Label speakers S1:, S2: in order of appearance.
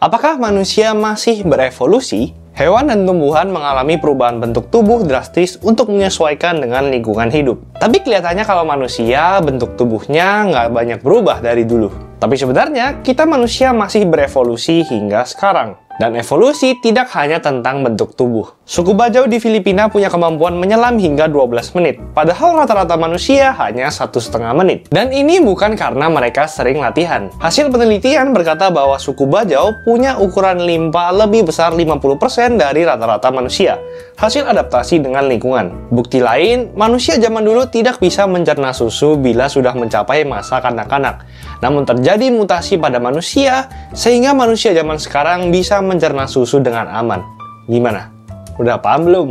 S1: Apakah manusia masih berevolusi? Hewan dan tumbuhan mengalami perubahan bentuk tubuh drastis untuk menyesuaikan dengan lingkungan hidup. Tapi kelihatannya kalau manusia, bentuk tubuhnya nggak banyak berubah dari dulu. Tapi sebenarnya, kita manusia masih berevolusi hingga sekarang. Dan evolusi tidak hanya tentang bentuk tubuh. Suku Bajau di Filipina punya kemampuan menyelam hingga 12 menit, padahal rata-rata manusia hanya satu setengah menit. Dan ini bukan karena mereka sering latihan. Hasil penelitian berkata bahwa suku Bajau punya ukuran limpa lebih besar 50% dari rata-rata manusia. Hasil adaptasi dengan lingkungan. Bukti lain, manusia zaman dulu tidak bisa mencerna susu bila sudah mencapai masa kanak-kanak. Namun terjadi mutasi pada manusia, sehingga manusia zaman sekarang bisa mencerna susu dengan aman. Gimana? Udah paham belum?